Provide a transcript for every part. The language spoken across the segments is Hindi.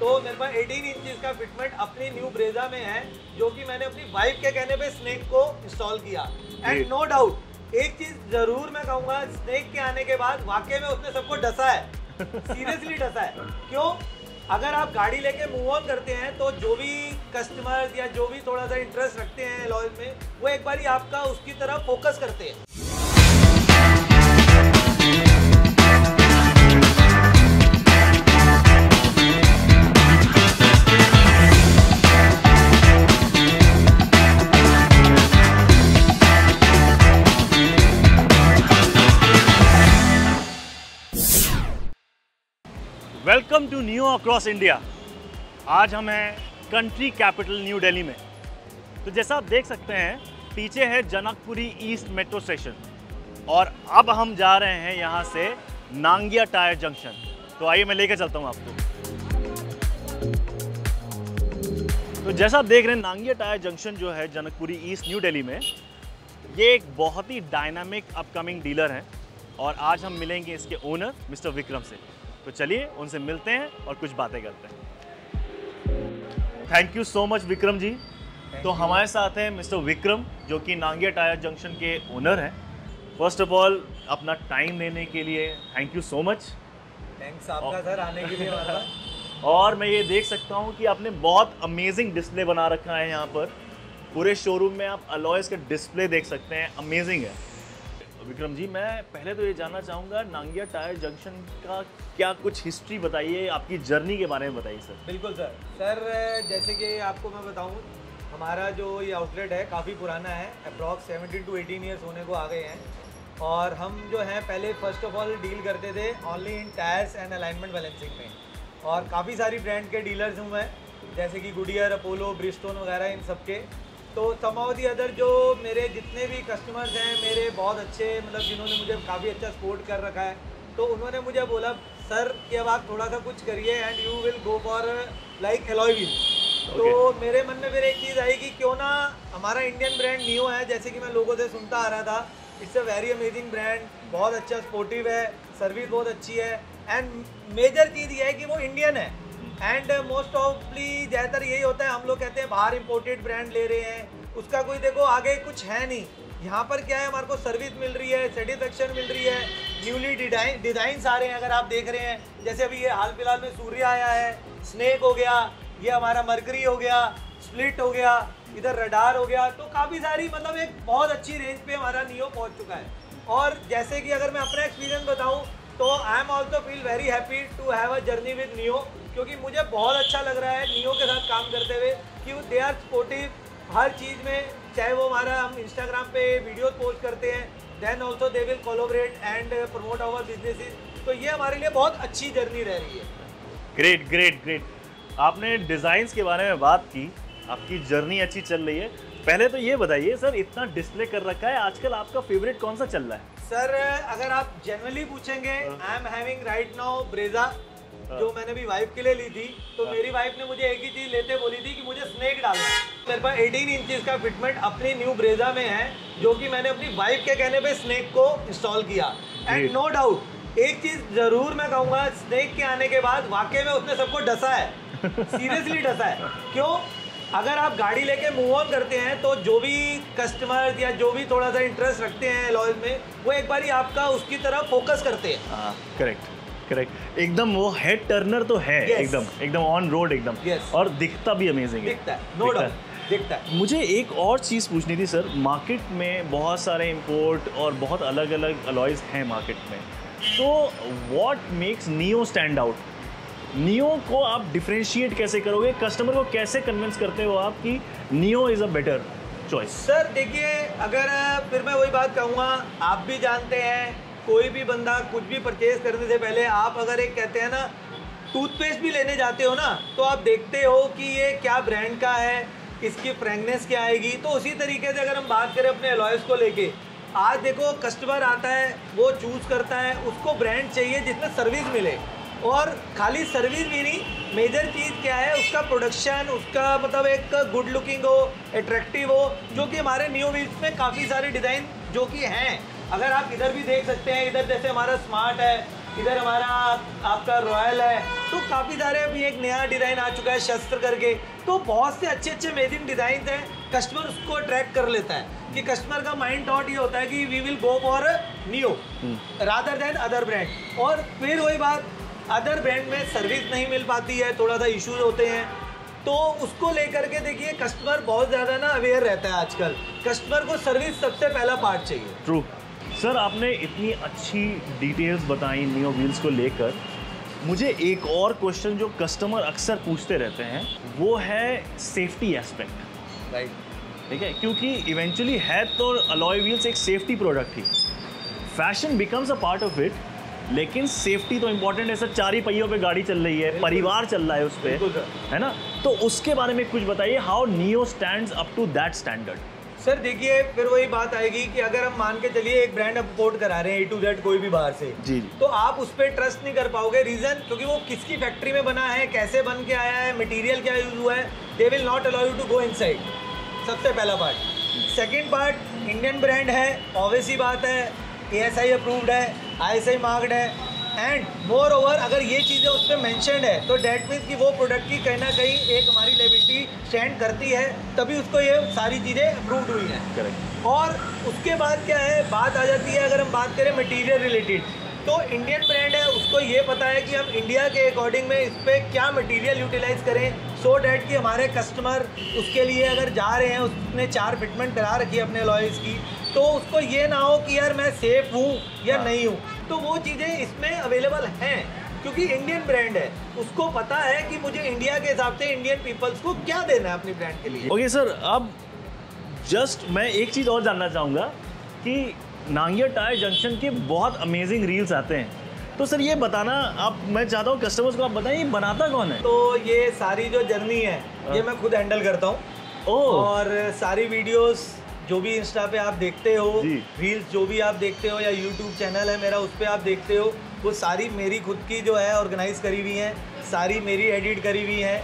तो मेरे पास 18 इंचेस का फिटमेंट अपनी न्यू ब्रेजा में है जो कि मैंने अपनी वाइफ के कहने पे स्नेक को इंस्टॉल किया। एंड नो डाउट एक चीज़ ज़रूर मैं कहूँगा स्नेक के आने के बाद वाकई में उसने सबको डसा है। सीरियसली डसा है। क्यों? अगर आप गाड़ी लेके मूव ऑन करते हैं तो जो भी कस्टमर्स या जो भी थोड़ा सा इंटरेस्ट रखते हैं लॉयल में वो एक बारी आपका उसकी तरफ़ फोकस करते हैं। Welcome to new across India. आज हम हैं कंट्री कैपिटल, न्यू दिल्ली में। तो जैसा आप देख सकते हैं, पीछे है जनकपुरी ईस्ट मेट्रो स्टेशन। और अब हम जा रहे हैं यहाँ से नांगिया टायर जंक्शन। तो आइए मैं लेकर चलता हूँ आपको। तो जैसा आप देख रहे हैं, नांगिया टायर जंक्शन जो है जनकपुरी ईस्ट, न्यू दिल्ली में, ये एक बहुत ही डायनामिक अपकमिंग डीलर हैं। और आज हम मिलेंगे इसके ओनर मिस्टर विक्रम से। तो चलिए उनसे मिलते हैं और कुछ बातें करते हैं। Thank you so much Vikram ji. तो हमारे साथ हैं मिस्टर विक्रम जो कि नांगिया टायर जंक्शन के ओनर हैं। फ़र्स्ट ऑफ़ ऑल अपना टाइम देने के लिए thank you so much thanks आपका सर आने के लिए और मैं ये देख सकता हूँ कि आपने बहुत अमेजिंग डिस्प्ले बना रखा है यहाँ पर। पूरे शोरूम में आप अलॉयस का डिस्प्ले देख सकते हैं अमेजिंग है। विक्रम जी, मैं पहले तो ये जानना चाहूँगा, नांगिया टायर जंक्शन का क्या कुछ हिस्ट्री बताइए, आपकी जर्नी के बारे में बताइए सर बिल्कुल सर सर जैसे कि आपको मैं बताऊँ, हमारा जो ये आउटलेट है, काफ़ी पुराना है अप्रॉक्स 17 टू एटीन ईयर्स होने को आ गए हैं। और हम जो हैं, पहले फ़र्स्ट ऑफ़ ऑल डील करते थे only in tyres and alignment balancing में। और काफ़ी सारी ब्रांड के डीलर्स हूँ मैं, जैसे कि गुडियर अपोलो ब्रिस्टोन वगैरह इन सब के। तो समाउ दी अदर जो मेरे जितने भी कस्टमर्स हैं मेरे बहुत अच्छे मतलब जिन्होंने मुझे काफ़ी अच्छा सपोर्ट कर रखा है तो उन्होंने मुझे बोला सर कि अब आप थोड़ा सा कुछ करिए and you will go for like alloy wheel तो मेरे मन में फिर एक चीज़ आई कि क्यों ना हमारा इंडियन ब्रांड न्यू है जैसे कि मैं लोगों से सुनता आ रहा था it's a very amazing brand बहुत अच्छा स्पोर्टिव है सर्विस बहुत अच्छी है एंड मेजर चीज़ ये है कि वो इंडियन है। एंड मोस्ट ऑफली ज़्यादातर यही होता है, हम लोग कहते हैं बाहर इंपोर्टेड ब्रांड ले रहे हैं। उसका कोई देखो, आगे कुछ है नहीं। यहाँ पर क्या है, हमारे को सर्विस मिल रही है सेटिस्फेक्शन मिल रही है। न्यूली डिज़ाइन डिज़ाइन आ रहे हैं, अगर आप देख रहे हैं। जैसे अभी ये हाल फ़िलहाल में सूर्य आया है स्नेक हो गया, ये हमारा मरकरी हो गया स्प्लिट हो गया, इधर रडार हो गया तो काफ़ी सारी मतलब एक बहुत अच्छी रेंज पे हमारा नियो पहुँच चुका है। और जैसे कि अगर मैं अपना एक्सपीरियंस बताऊँ तो I am also feel very happy to have a journey with Neo क्योंकि मुझे बहुत अच्छा लग रहा है नियो के साथ काम करते हुए कि दे आर सपोर्टिव हर चीज़ में चाहे वो हमारा हम इंस्टाग्राम पे वीडियोस पोस्ट करते हैं then also they will collaborate and promote our businesses तो ये हमारे लिए बहुत अच्छी जर्नी रह रही है। ग्रेट ग्रेट ग्रेट आपने डिज़ाइंस के बारे में बात की आपकी जर्नी अच्छी चल रही है। पहले तो ये बताइए सर इतना डिस्प्ले कर रखा है आजकल आपका फेवरेट कौन सा चल रहा है? सर अगर आप जनरली पूछेंगे I am having right now Brezza जो मैंने भी वाइफ के लिए ली थी तो मेरी वाइफ ने मुझे एक ही चीज़ लेते बोली थी कि मुझे स्नेक डालना मेरे पास 18 इंचेस का फिटमेंट अपनी न्यू ब्रेजा में है जो कि मैंने अपनी वाइफ के कहने पे स्नेक को इंस्टॉल किया। एंड नो डाउट एक चीज़ ज़रूर मैं कहूँगा स्नेक के आने के बाद वाकई में उसने सबको डसा है। सीरियसली डसा है। क्यों? अगर आप गाड़ी लेके मूव ऑन करते हैं तो जो भी कस्टमर या जो भी थोड़ा सा इंटरेस्ट रखते हैं लॉयल में वो एक बारी आपका उसकी तरफ़ फोकस करते हैं। हाँ करेक्ट करेक्ट एकदम वो हेड टर्नर तो है Yes. एकदम एकदम ऑन रोड एकदम। Yes. और दिखता भी अमेजिंग है। दिखता है नो दिखता डाउट दिखता है। मुझे एक और चीज़ पूछनी थी सर मार्केट में बहुत सारे इंपोर्ट और बहुत अलग अलग अलॉयज़ हैं मार्केट में। तो what makes Neo stand out Neo को आप डिफ्रेंशिएट कैसे करोगे? कस्टमर को कैसे कन्विंस करते हो आप कि Neo is a better choice sir देखिए अगर फिर मैं वही बात कहूँगा आप भी जानते हैं कोई भी बंदा कुछ भी परचेज करने से पहले आप अगर एक कहते हैं ना टूथपेस्ट भी लेने जाते हो ना तो आप देखते हो कि ये क्या ब्रांड का है, इसकी फ्रेगनेंस क्या आएगी। तो उसी तरीके से अगर हम बात करें अपने अलॉयस को लेके, आज देखो कस्टमर आता है, वो चूज़ करता है, उसको ब्रांड चाहिए जिसमें सर्विस मिले। और खाली सर्विस भी नहीं मेजर चीज़ क्या है, उसका प्रोडक्शन उसका मतलब एक गुड लुकिंग हो अट्रैक्टिव हो, जो कि हमारे न्यू व्हील्स में काफ़ी सारे डिज़ाइन जो कि हैं। अगर आप इधर भी देख सकते हैं इधर जैसे हमारा स्मार्ट है इधर हमारा आपका रॉयल है तो काफ़ी सारे अभी एक नया डिज़ाइन आ चुका है शस्त्र करके। तो बहुत से अच्छे अच्छे अमेजिंग डिज़ाइन हैं कस्टमर उसको अट्रैक्ट कर लेता है कि कस्टमर का माइंड थॉट ये होता है कि we will go for new rather than other brand और फिर वही बात अदर ब्रांड में सर्विस नहीं मिल पाती है थोड़ा सा इशूज होते हैं। तो उसको लेकर के देखिए कस्टमर बहुत ज़्यादा ना अवेयर रहता है आजकल। कस्टमर को सर्विस सबसे पहला पार्ट चाहिए। ट्रू सर आपने इतनी अच्छी डिटेल्स बताई नियो व्हील्स को लेकर। मुझे एक और क्वेश्चन जो कस्टमर अक्सर पूछते रहते हैं वो है सेफ्टी एस्पेक्ट राइट ठीक है? क्योंकि इवेंचुअली है तो अलॉय व्हील्स एक safety product he fashion becomes a part of it लेकिन सेफ्टी तो इंपॉर्टेंट है सर। चार ही पहियों पे गाड़ी चल रही है परिवार चल रहा है उस पर है ना? तो उसके बारे में कुछ बताइए how Neo stands up to that standard sir देखिए फिर वही बात आएगी कि अगर हम मान के चलिए एक ब्रांड अपोर्ट करा रहे हैं ए टू जेड कोई भी बाहर से जी तो आप उस पर ट्रस्ट नहीं कर पाओगे। रीजन क्योंकि वो किसकी फैक्ट्री में बना है कैसे बन के आया है मटेरियल क्या यूज़ हुआ है they will not allow you to go inside सबसे पहला part second part Indian brand है ऑब्वियस ही बात है ए एस आई अप्रूव्ड है आई एस आई मार्क्ड है एंड मोर ओवर अगर ये चीज़ें उस पर मैंशनड है तो डेट मीन्स कि वो प्रोडक्ट की कहीं ना कहीं एक हमारी लेबिलिटी स्टैंड करती है तभी उसको ये सारी चीज़ें अप्रूव्ड हुई हैं। करेक्ट और उसके बाद क्या है बात आ जाती है अगर हम बात करें मटेरियल रिलेटेड तो इंडियन ब्रांड है उसको ये पता है कि हम इंडिया के अकॉर्डिंग में इस पर क्या मटेरियल यूटिलाइज करें सो डैट कि हमारे कस्टमर उसके लिए अगर जा रहे हैं उसने चार फिटमेंट करा रखी है अपने लॉयर्स की तो उसको ये ना हो कि यार मैं सेफ़ हूँ या हाँ। नहीं हूँ। तो वो चीज़ें इसमें अवेलेबल हैं क्योंकि इंडियन ब्रांड है। उसको पता है कि मुझे इंडिया के हिसाब से इंडियन पीपल्स को क्या देना है अपनी ब्रांड के लिए। ओके okay, सर अब जस्ट मैं एक चीज़ और जानना चाहूँगा कि नांगिया टायर जंक्शन के बहुत अमेजिंग रील्स आते हैं। तो सर ये बताना आप मैं चाहता हूँ कस्टमर्स को आप बताएँ ये बनाता कौन है? तो ये सारी जो जर्नी है ये हाँ। मैं खुद हैंडल करता हूँ। और सारी वीडियोस जो भी इंस्टा पे आप देखते हो रील्स जो भी आप देखते हो या यूट्यूब चैनल है मेरा उस पर आप देखते हो वो सारी मेरी खुद की जो है ऑर्गेनाइज करी हुई हैं सारी मेरी एडिट करी हुई हैं।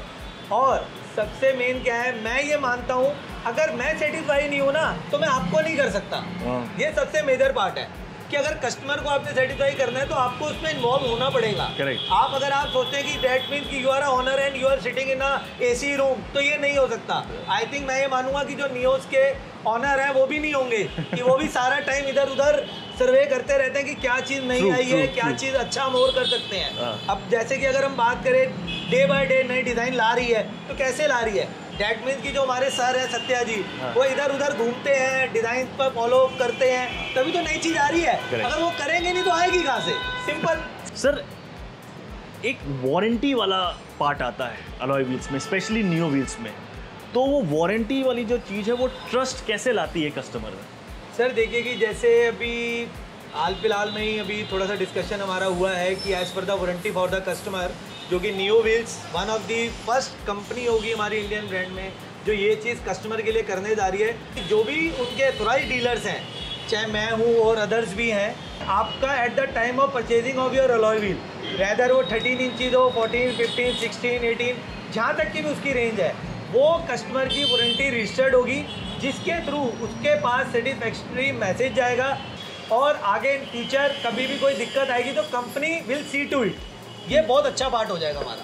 और सबसे मेन क्या है मैं ये मानता हूँ अगर मैं सेटिस्फाई नहीं हूँ ना तो मैं आपको नहीं कर सकता। हाँ। ये सबसे मेजर पार्ट है। कि अगर कस्टमर को आपने सेटिस्फाई करना है तो आपको उसमें इन्वॉल्व होना पड़ेगा। Correct. आप अगर आप सोचते हैं कि डेट मीन कि you are owner and you are sitting in a AC room तो ये नहीं हो सकता। आई थिंक मैं ये मानूँगा कि जो नियोज के ऑनर हैं वो भी नहीं होंगे। कि वो भी सारा टाइम इधर उधर सर्वे करते रहते हैं कि क्या चीज़ नहीं आई है क्या चीज़ अच्छा हम और कर सकते हैं। हाँ। अब जैसे कि अगर हम बात करें डे बाय डे नई डिज़ाइन ला रही है तो कैसे ला रही है? डेट मीन्स की जो हमारे सर है सत्या जी हाँ। वो इधर उधर घूमते हैं डिज़ाइन पर फॉलो अप करते हैं। तभी तो नई चीज़ आ रही है। अगर वो करेंगे नहीं तो आएगी कहाँ से? सिंपल सर एक वारंटी वाला पार्ट आता है अलॉय व्हील्स में स्पेशली न्यू व्हील्स में। तो वो वारंटी वाली जो चीज़ है वो ट्रस्ट कैसे लाती है कस्टमर में? सर देखिए कि जैसे अभी हाल फ़िलहाल में ही अभी थोड़ा सा डिस्कशन हमारा हुआ है कि as per the warranty for the customer जो कि Neo wheels one of the first company होगी हमारी इंडियन ब्रांड में, जो ये चीज़ कस्टमर के लिए करने जा रही है। जो भी उनके थोराइज डीलर्स हैं, चाहे मैं हूँ और अदर्स भी हैं, आपका at the time of purchasing of your alloy wheel rather वो थर्टीन इंचज हो फोर्टीन फिफ्टीन सिक्सटीन एटीन जहाँ तक की भी उसकी रेंज है, वो कस्टमर की वारंटी रजिस्टर्ड होगी, जिसके थ्रू उसके पास सेटिस्फैक्ट्री मैसेज जाएगा और आगे इन फ्यूचर कभी भी कोई दिक्कत आएगी तो company will see to it ये बहुत अच्छा पार्ट हो जाएगा हमारा।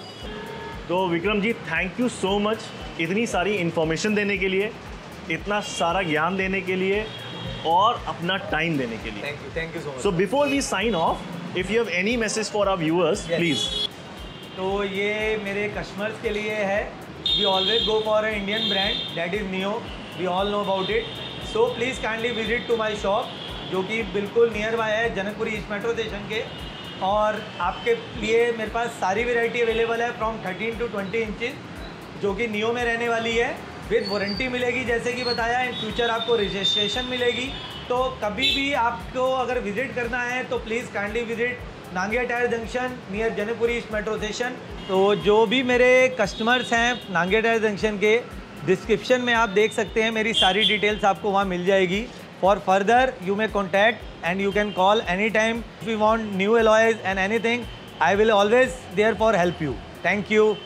तो Vikram ji thank you so much इतनी सारी इन्फॉर्मेशन देने के लिए इतना सारा ज्ञान देने के लिए और अपना टाइम देने के लिए। Thank you thank you so much so before we sign off if you have any message for our viewers please तो ये मेरे कस्टमर्स के लिए है। We always go for a Indian brand that is Neo we all know about it so please kindly visit to my shop जो कि बिल्कुल नियर बाय है जनकपुरी ईस्ट मेट्रो स्टेशन के। और आपके लिए मेरे पास सारी वेराइटी अवेलेबल है from thirteen to twenty inches जो कि नियो में रहने वाली है। विद वारंटी मिलेगी, जैसे कि बताया इन फ्यूचर आपको रजिस्ट्रेशन मिलेगी। तो कभी भी आपको अगर विज़िट करना है तो please kindly visit Nangia tyre junction near Janakpuri east metro station तो जो भी मेरे कस्टमर्स हैं नांगिया टायर जंक्शन के डिस्क्रिप्शन में आप देख सकते हैं, मेरी सारी डिटेल्स आपको वहाँ मिल जाएगी। For further, you may contact and you can call anytime. If you want new alloys and anything, I will always therefore help you. Thank you.